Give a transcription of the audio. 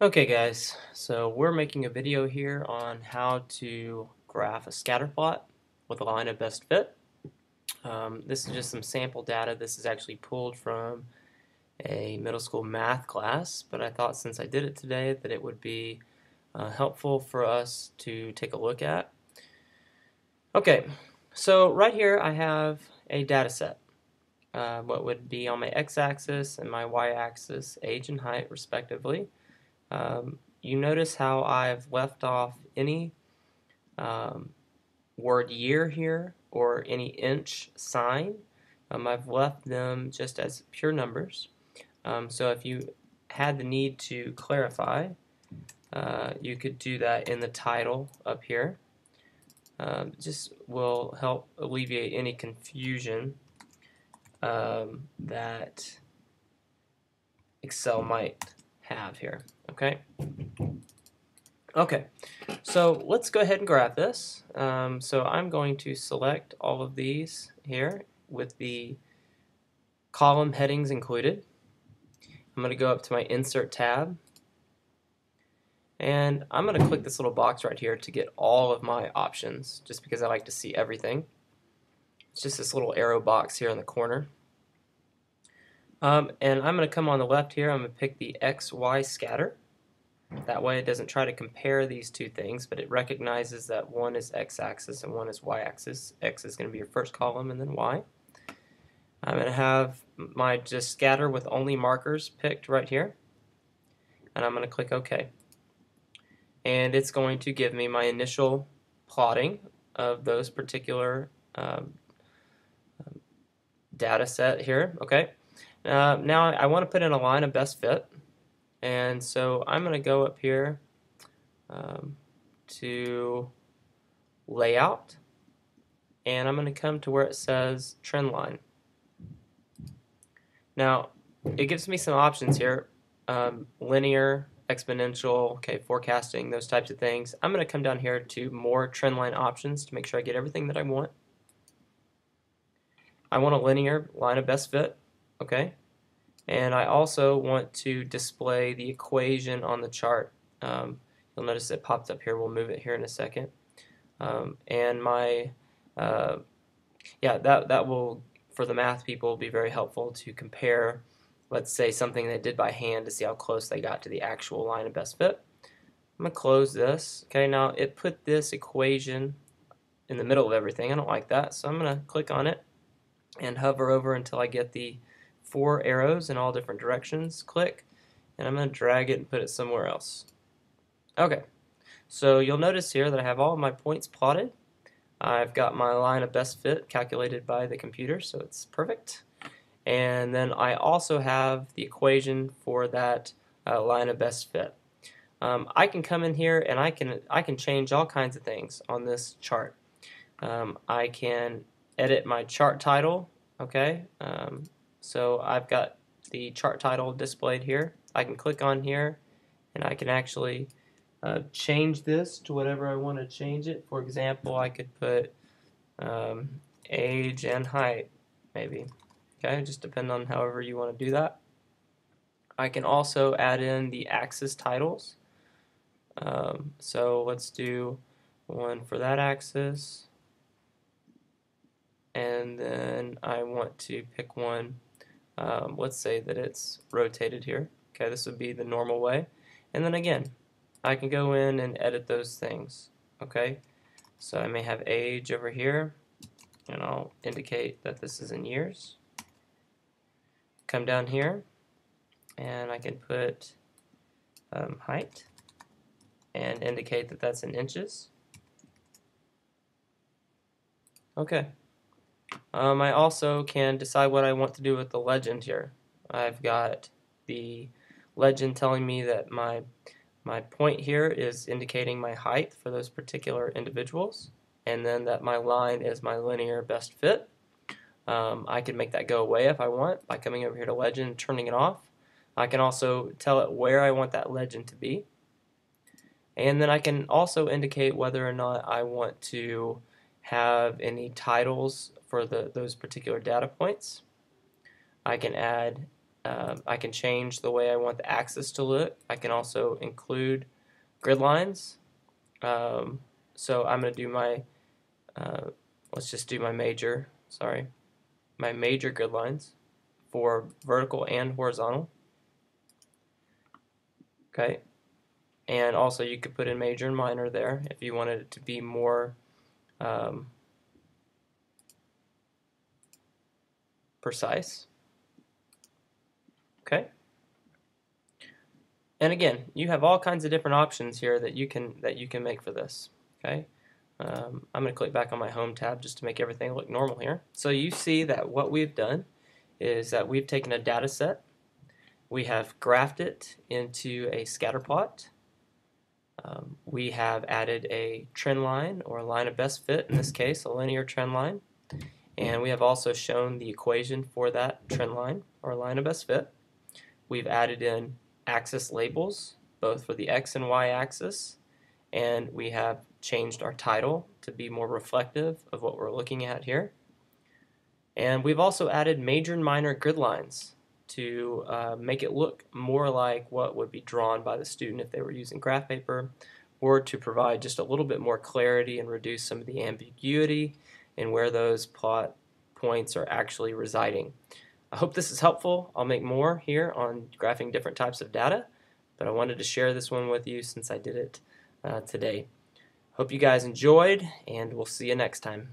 Okay guys, so we're making a video here on how to graph a scatter plot with a line of best fit. Um, this is just some sample data. This is actually pulled from a middle school math class, but I thought since I did it today that it would be uh, helpful for us to take a look at. Okay, so right here I have a data set. Uh, what would be on my x-axis and my y-axis, age and height respectively. Um, you notice how I've left off any um, word year here or any inch sign. Um, I've left them just as pure numbers. Um, so if you had the need to clarify, uh, you could do that in the title up here. Um, just will help alleviate any confusion um, that Excel might have here. Okay. Okay, so let's go ahead and graph this. Um, so I'm going to select all of these here with the column headings included. I'm going to go up to my Insert tab. And I'm going to click this little box right here to get all of my options, just because I like to see everything. It's just this little arrow box here in the corner. Um, and I'm going to come on the left here, I'm going to pick the XY scatter. That way it doesn't try to compare these two things, but it recognizes that one is x-axis and one is y-axis. X is going to be your first column and then y. I'm going to have my just scatter with only markers picked right here. And I'm going to click OK. And it's going to give me my initial plotting of those particular um, data set here. Okay. Uh, now I want to put in a line of best fit. And so I'm going to go up here um, to layout and I'm going to come to where it says trend line. Now it gives me some options here um, linear, exponential, okay, forecasting, those types of things. I'm going to come down here to more trend line options to make sure I get everything that I want. I want a linear line of best fit, okay? And I also want to display the equation on the chart. Um, you'll notice it popped up here. We'll move it here in a second. Um, and my, uh, yeah, that, that will, for the math people, be very helpful to compare, let's say, something they did by hand to see how close they got to the actual line of best fit. I'm going to close this. Okay, now it put this equation in the middle of everything. I don't like that, so I'm going to click on it and hover over until I get the four arrows in all different directions, click, and I'm going to drag it and put it somewhere else. Okay, so you'll notice here that I have all my points plotted. I've got my line of best fit calculated by the computer, so it's perfect. And then I also have the equation for that uh, line of best fit. Um, I can come in here and I can I can change all kinds of things on this chart. Um, I can edit my chart title. Okay, um, so I've got the chart title displayed here. I can click on here and I can actually uh, change this to whatever I want to change it. For example, I could put um, age and height maybe. Okay, just depend on however you want to do that. I can also add in the axis titles. Um, so let's do one for that axis. And then I want to pick one um, let's say that it's rotated here. Okay, this would be the normal way. And then again, I can go in and edit those things. Okay, so I may have age over here, and I'll indicate that this is in years. Come down here, and I can put um, height and indicate that that's in inches. Okay. Um, I also can decide what I want to do with the legend here. I've got the legend telling me that my my point here is indicating my height for those particular individuals and then that my line is my linear best fit. Um, I can make that go away if I want by coming over here to legend and turning it off. I can also tell it where I want that legend to be. And then I can also indicate whether or not I want to have any titles for the, those particular data points. I can add Um, I can change the way I want the axis to look. I can also include grid lines. Um, so I'm going to do my, uh, let's just do my major, sorry, my major grid lines for vertical and horizontal. Okay, and also you could put in major and minor there if you wanted it to be more um, precise. Okay. And again, you have all kinds of different options here that you can that you can make for this. Okay. Um, I'm going to click back on my home tab just to make everything look normal here. So you see that what we've done is that we've taken a data set, we have graphed it into a scatter plot, um, we have added a trend line or a line of best fit, in this case a linear trend line, and we have also shown the equation for that trend line or line of best fit. We've added in axis labels, both for the x and y axis, and we have changed our title to be more reflective of what we're looking at here. And we've also added major and minor grid lines to uh, make it look more like what would be drawn by the student if they were using graph paper, or to provide just a little bit more clarity and reduce some of the ambiguity in where those plot points are actually residing. I hope this is helpful. I'll make more here on graphing different types of data, but I wanted to share this one with you since I did it uh, today. Hope you guys enjoyed, and we'll see you next time.